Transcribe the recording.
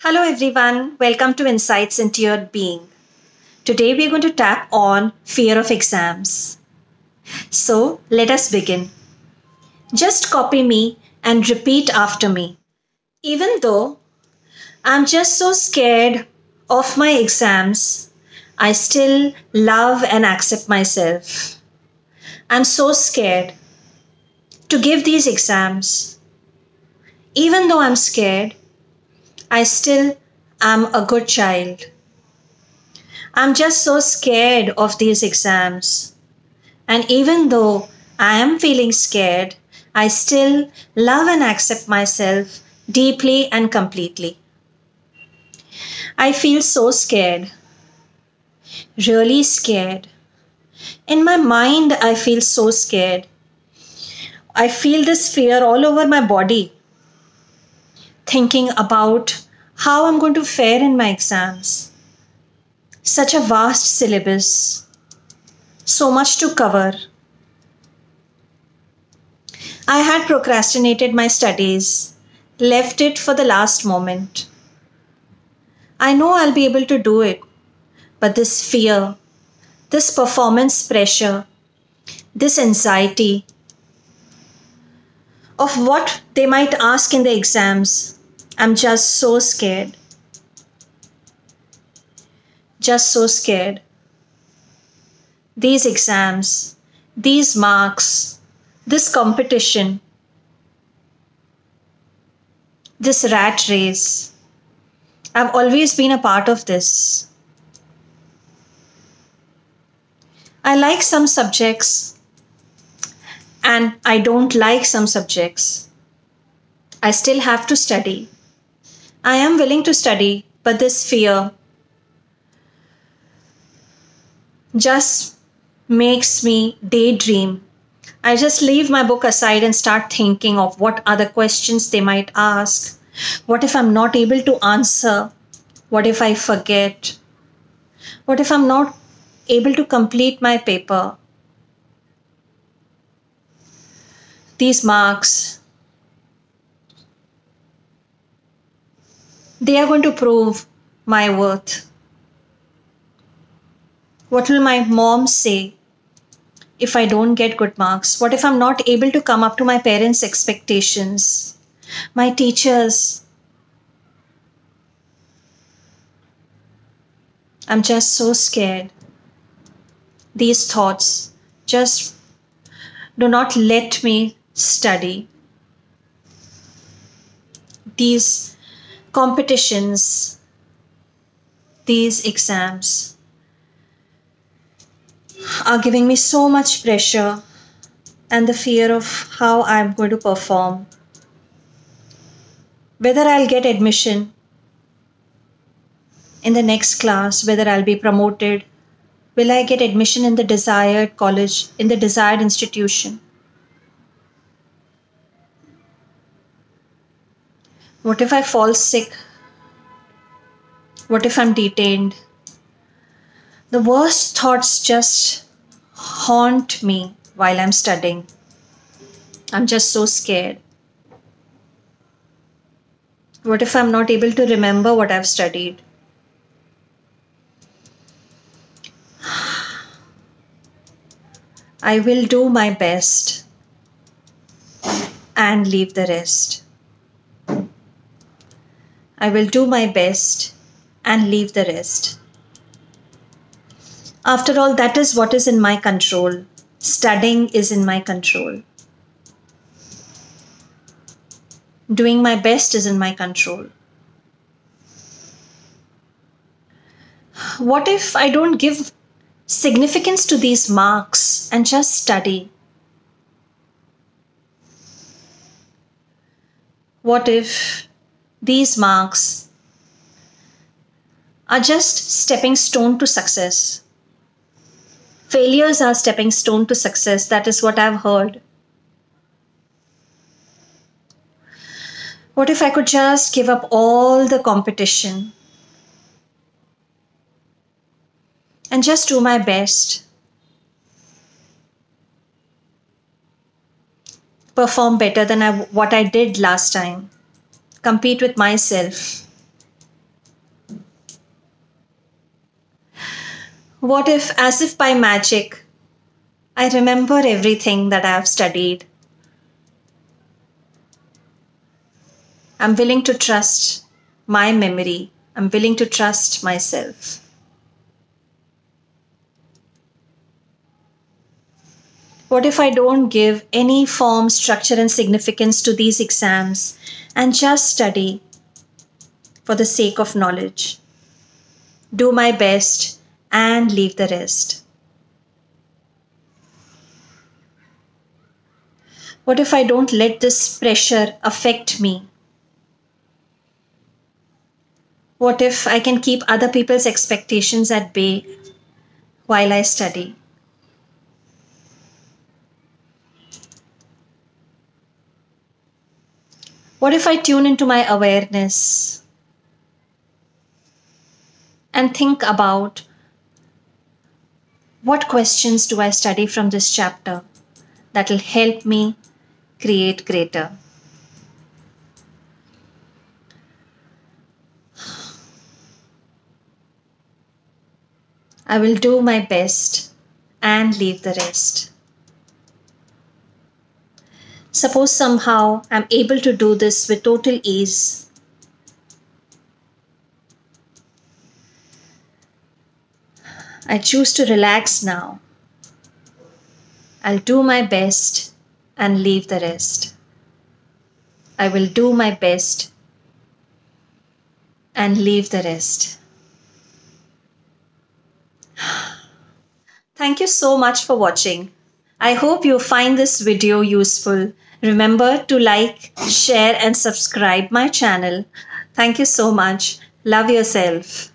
Hello, everyone. Welcome to Insights into Your Being. Today, we're going to tap on fear of exams. So, let us begin. Just copy me and repeat after me. Even though I'm just so scared of my exams, I still love and accept myself. I'm so scared to give these exams. Even though I'm scared, I still am a good child. I'm just so scared of these exams. And even though I am feeling scared, I still love and accept myself deeply and completely. I feel so scared, really scared. In my mind, I feel so scared. I feel this fear all over my body thinking about how I'm going to fare in my exams. Such a vast syllabus, so much to cover. I had procrastinated my studies, left it for the last moment. I know I'll be able to do it, but this fear, this performance pressure, this anxiety of what they might ask in the exams I'm just so scared. Just so scared. These exams, these marks, this competition, this rat race. I've always been a part of this. I like some subjects and I don't like some subjects. I still have to study. I am willing to study, but this fear just makes me daydream. I just leave my book aside and start thinking of what other questions they might ask. What if I'm not able to answer? What if I forget? What if I'm not able to complete my paper? These marks, They are going to prove my worth. What will my mom say if I don't get good marks? What if I'm not able to come up to my parents' expectations? My teachers. I'm just so scared. These thoughts just do not let me study. These competitions, these exams are giving me so much pressure and the fear of how I'm going to perform. Whether I'll get admission in the next class, whether I'll be promoted, will I get admission in the desired college, in the desired institution? What if I fall sick? What if I'm detained? The worst thoughts just haunt me while I'm studying. I'm just so scared. What if I'm not able to remember what I've studied? I will do my best and leave the rest. I will do my best and leave the rest. After all, that is what is in my control. Studying is in my control. Doing my best is in my control. What if I don't give significance to these marks and just study? What if these marks are just stepping stone to success. Failures are stepping stone to success. That is what I've heard. What if I could just give up all the competition and just do my best? Perform better than I, what I did last time compete with myself. What if, as if by magic, I remember everything that I have studied? I'm willing to trust my memory. I'm willing to trust myself. What if I don't give any form, structure, and significance to these exams and just study for the sake of knowledge? Do my best and leave the rest. What if I don't let this pressure affect me? What if I can keep other people's expectations at bay while I study? What if I tune into my awareness and think about what questions do I study from this chapter that will help me create greater? I will do my best and leave the rest. Suppose somehow I'm able to do this with total ease. I choose to relax now. I'll do my best and leave the rest. I will do my best and leave the rest. Thank you so much for watching. I hope you find this video useful. Remember to like, share and subscribe my channel. Thank you so much. Love yourself.